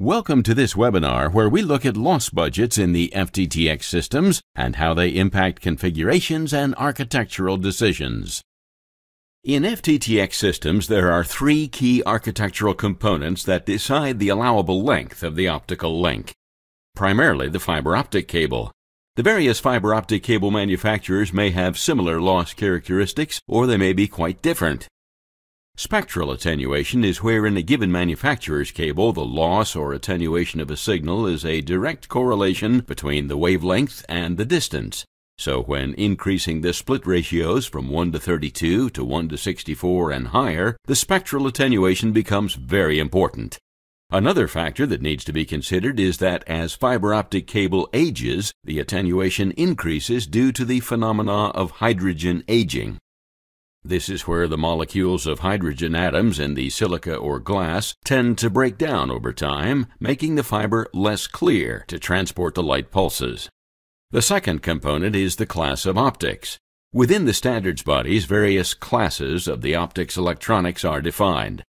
Welcome to this webinar where we look at loss budgets in the FTTX systems and how they impact configurations and architectural decisions. In FTTX systems, there are three key architectural components that decide the allowable length of the optical link. Primarily the fiber optic cable. The various fiber optic cable manufacturers may have similar loss characteristics or they may be quite different. Spectral attenuation is where in a given manufacturer's cable the loss or attenuation of a signal is a direct correlation between the wavelength and the distance. So when increasing the split ratios from 1 to 32 to 1 to 64 and higher, the spectral attenuation becomes very important. Another factor that needs to be considered is that as fiber optic cable ages, the attenuation increases due to the phenomena of hydrogen aging. This is where the molecules of hydrogen atoms in the silica or glass tend to break down over time, making the fiber less clear to transport the light pulses. The second component is the class of optics. Within the standards bodies, various classes of the optics electronics are defined.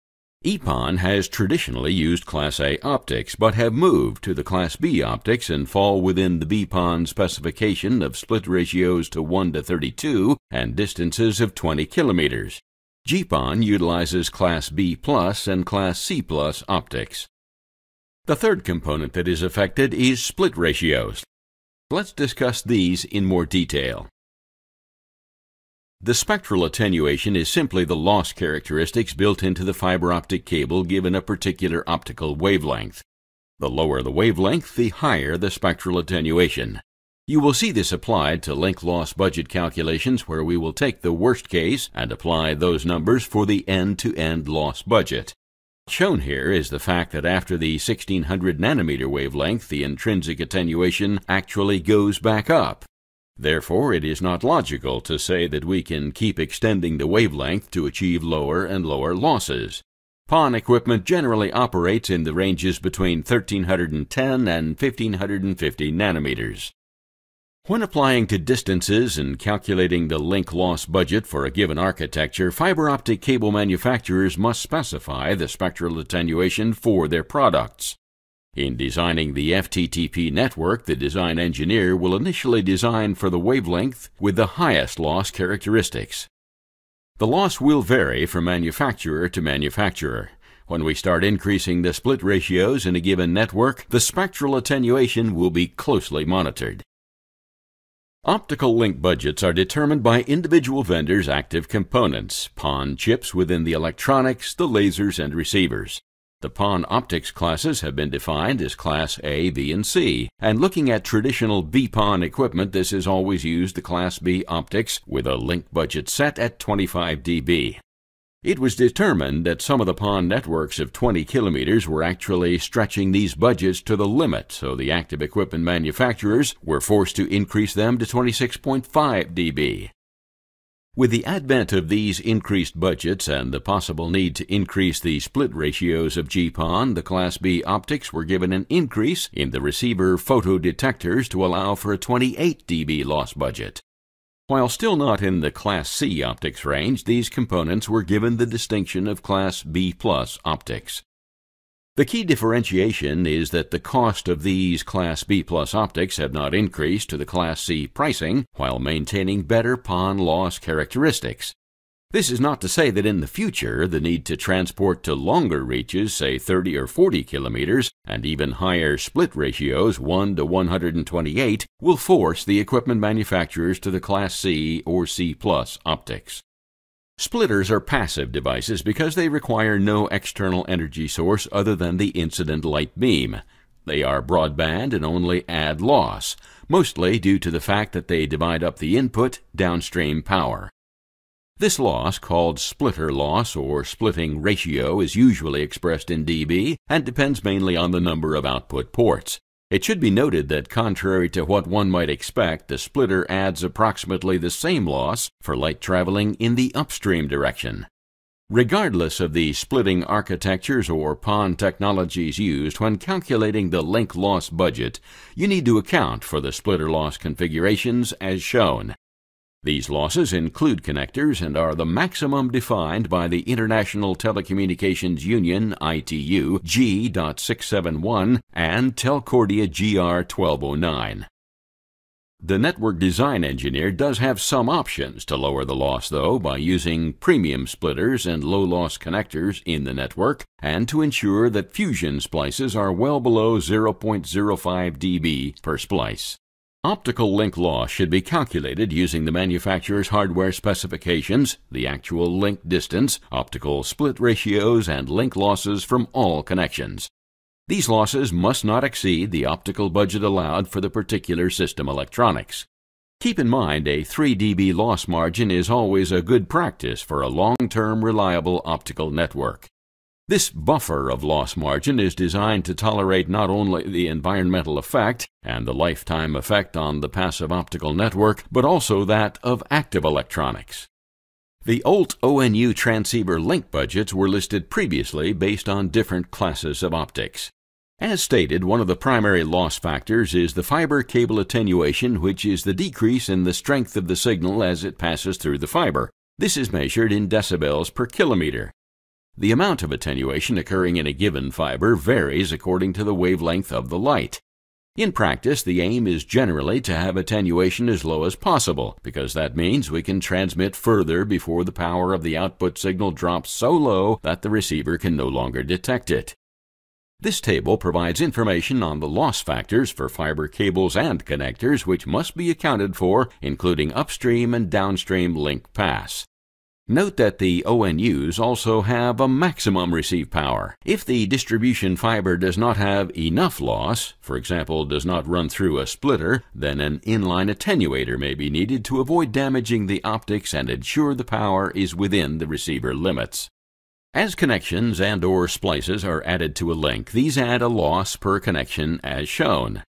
EPON has traditionally used Class A optics, but have moved to the Class B optics and fall within the BPON specification of split ratios to 1 to 32 and distances of 20 kilometers. GPON utilizes Class B plus and Class C plus optics. The third component that is affected is split ratios. Let's discuss these in more detail. The spectral attenuation is simply the loss characteristics built into the fiber optic cable given a particular optical wavelength. The lower the wavelength, the higher the spectral attenuation. You will see this applied to link loss budget calculations where we will take the worst case and apply those numbers for the end-to-end loss budget. Shown here is the fact that after the 1600 nanometer wavelength, the intrinsic attenuation actually goes back up. Therefore, it is not logical to say that we can keep extending the wavelength to achieve lower and lower losses. PON equipment generally operates in the ranges between 1310 and 1550 nanometers. When applying to distances and calculating the link loss budget for a given architecture, fiber optic cable manufacturers must specify the spectral attenuation for their products. In designing the FTTP network, the design engineer will initially design for the wavelength with the highest loss characteristics. The loss will vary from manufacturer to manufacturer. When we start increasing the split ratios in a given network, the spectral attenuation will be closely monitored. Optical link budgets are determined by individual vendors' active components, PON chips within the electronics, the lasers, and receivers. The PON optics classes have been defined as Class A, B, and C, and looking at traditional BPON equipment, this is always used the Class B optics with a link budget set at 25 dB. It was determined that some of the PON networks of 20 kilometers were actually stretching these budgets to the limit, so the active equipment manufacturers were forced to increase them to 26.5 dB. With the advent of these increased budgets and the possible need to increase the split ratios of GPON, the Class B optics were given an increase in the receiver photodetectors to allow for a 28 dB loss budget. While still not in the Class C optics range, these components were given the distinction of Class B plus optics. The key differentiation is that the cost of these Class B plus optics have not increased to the Class C pricing while maintaining better PON loss characteristics. This is not to say that in the future the need to transport to longer reaches, say 30 or 40 kilometers, and even higher split ratios 1 to 128, will force the equipment manufacturers to the Class C or C plus optics. Splitters are passive devices because they require no external energy source other than the incident light beam. They are broadband and only add loss, mostly due to the fact that they divide up the input downstream power. This loss, called splitter loss or splitting ratio, is usually expressed in dB and depends mainly on the number of output ports. It should be noted that contrary to what one might expect, the splitter adds approximately the same loss for light traveling in the upstream direction. Regardless of the splitting architectures or PON technologies used when calculating the link loss budget, you need to account for the splitter loss configurations as shown. These losses include connectors and are the maximum defined by the International Telecommunications Union ITU G.671 and Telcordia GR 1209. The network design engineer does have some options to lower the loss, though, by using premium splitters and low loss connectors in the network, and to ensure that fusion splices are well below 0.05 dB per splice. Optical link loss should be calculated using the manufacturer's hardware specifications, the actual link distance, optical split ratios, and link losses from all connections. These losses must not exceed the optical budget allowed for the particular system electronics. Keep in mind a 3 dB loss margin is always a good practice for a long-term reliable optical network. This buffer of loss margin is designed to tolerate not only the environmental effect and the lifetime effect on the passive optical network, but also that of active electronics. The OLT ONU transceiver link budgets were listed previously based on different classes of optics. As stated, one of the primary loss factors is the fiber cable attenuation, which is the decrease in the strength of the signal as it passes through the fiber. This is measured in decibels per kilometer. The amount of attenuation occurring in a given fiber varies according to the wavelength of the light. In practice, the aim is generally to have attenuation as low as possible, because that means we can transmit further before the power of the output signal drops so low that the receiver can no longer detect it. This table provides information on the loss factors for fiber cables and connectors which must be accounted for, including upstream and downstream link pass. Note that the ONUs also have a maximum receive power. If the distribution fiber does not have enough loss, for example, does not run through a splitter, then an inline attenuator may be needed to avoid damaging the optics and ensure the power is within the receiver limits. As connections and or splices are added to a link, these add a loss per connection as shown.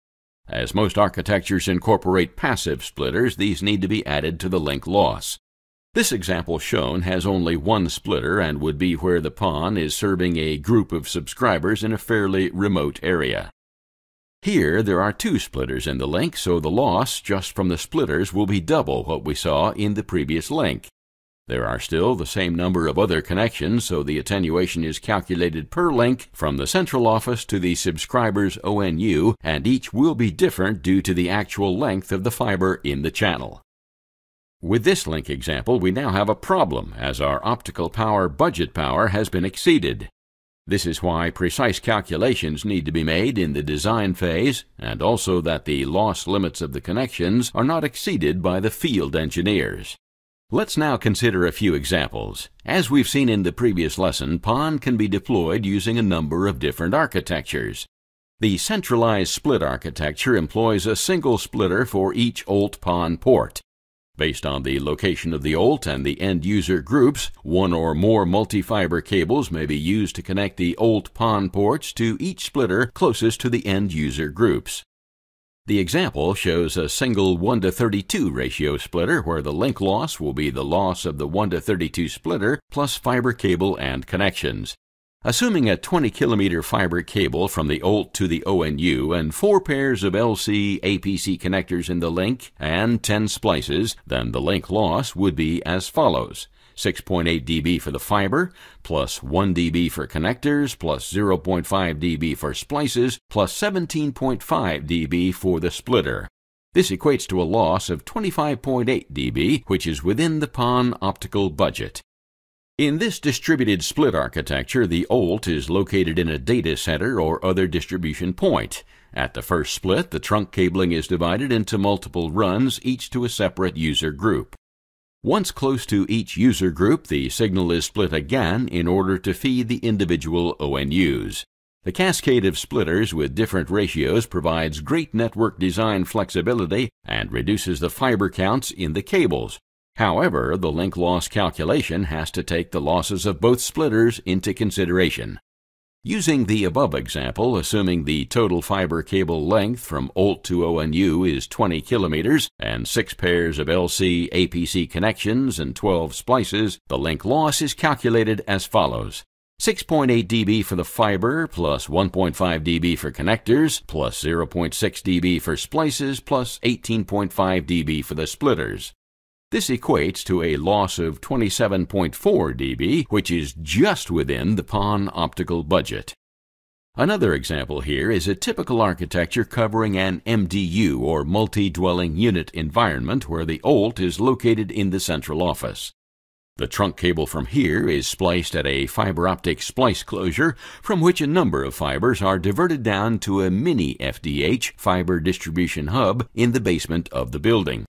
As most architectures incorporate passive splitters, these need to be added to the link loss. This example shown has only one splitter and would be where the PON is serving a group of subscribers in a fairly remote area. Here there are two splitters in the link, so the loss just from the splitters will be double what we saw in the previous link. There are still the same number of other connections, so the attenuation is calculated per link from the central office to the subscriber's ONU, and each will be different due to the actual length of the fiber in the channel. With this link example, we now have a problem, as our optical power budget power has been exceeded. This is why precise calculations need to be made in the design phase, and also that the loss limits of the connections are not exceeded by the field engineers. Let's now consider a few examples. As we've seen in the previous lesson, PON can be deployed using a number of different architectures. The centralized split architecture employs a single splitter for each OLT PON port. Based on the location of the OLT and the end user groups, one or more multi-fiber cables may be used to connect the OLT PON ports to each splitter closest to the end user groups. The example shows a single 1 to 32 ratio splitter where the link loss will be the loss of the 1 to 32 splitter plus fiber cable and connections. Assuming a 20 kilometer fiber cable from the OLT to the ONU and four pairs of LC APC connectors in the link and 10 splices, then the link loss would be as follows. 6.8 dB for the fiber, plus 1 dB for connectors, plus 0.5 dB for splices, plus 17.5 dB for the splitter. This equates to a loss of 25.8 dB, which is within the PON optical budget. In this distributed split architecture, the OLT is located in a data center or other distribution point. At the first split, the trunk cabling is divided into multiple runs, each to a separate user group. Once close to each user group, the signal is split again in order to feed the individual ONUs. The cascade of splitters with different ratios provides great network design flexibility and reduces the fiber counts in the cables. However, the link loss calculation has to take the losses of both splitters into consideration. Using the above example, assuming the total fiber cable length from OLT to ONU is 20 kilometers and 6 pairs of LC APC connections and 12 splices, the link loss is calculated as follows. 6.8 dB for the fiber, plus 1.5 dB for connectors, plus 0.6 dB for splices, plus 18.5 dB for the splitters. This equates to a loss of 27.4 dB, which is just within the PON optical budget. Another example here is a typical architecture covering an MDU or multi-dwelling unit environment where the OLT is located in the central office. The trunk cable from here is spliced at a fiber optic splice closure from which a number of fibers are diverted down to a mini FDH fiber distribution hub in the basement of the building.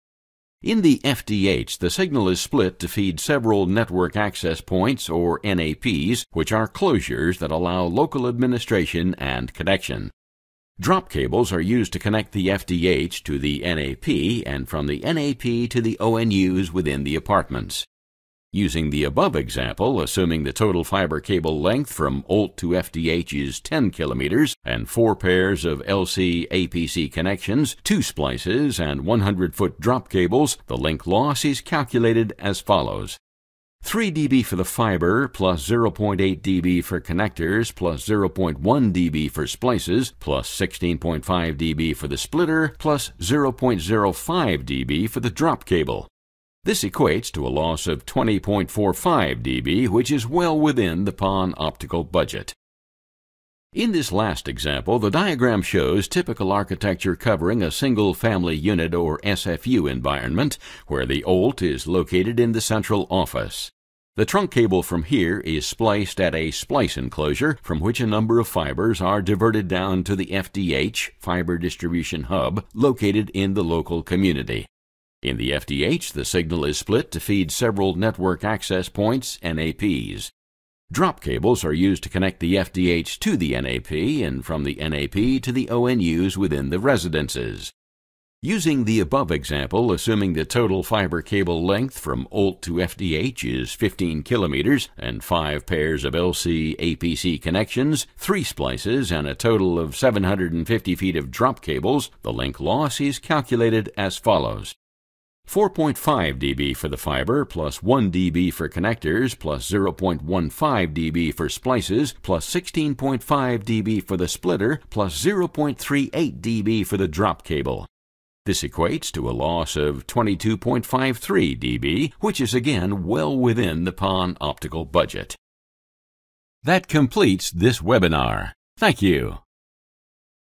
In the FDH, the signal is split to feed several network access points, or NAPs, which are closures that allow local administration and connection. Drop cables are used to connect the FDH to the NAP and from the NAP to the ONUs within the apartments. Using the above example, assuming the total fiber cable length from OLT to FDH is 10 kilometers and four pairs of LC APC connections, two splices, and 100 foot drop cables, the link loss is calculated as follows. 3 dB for the fiber, plus 0.8 dB for connectors, plus 0.1 dB for splices, plus 16.5 dB for the splitter, plus 0.05 dB for the drop cable. This equates to a loss of 20.45 dB, which is well within the PON optical budget. In this last example, the diagram shows typical architecture covering a single family unit or SFU environment where the OLT is located in the central office. The trunk cable from here is spliced at a splice enclosure from which a number of fibers are diverted down to the FDH, Fiber Distribution Hub, located in the local community. In the FDH, the signal is split to feed several network access points, NAPs. Drop cables are used to connect the FDH to the NAP and from the NAP to the ONUs within the residences. Using the above example, assuming the total fiber cable length from OLT to FDH is 15 kilometers and five pairs of LC APC connections, three splices, and a total of 750 feet of drop cables, the link loss is calculated as follows. 4.5 dB for the fiber, plus 1 dB for connectors, plus 0.15 dB for splices, plus 16.5 dB for the splitter, plus 0.38 dB for the drop cable. This equates to a loss of 22.53 dB, which is again well within the PON optical budget. That completes this webinar. Thank you.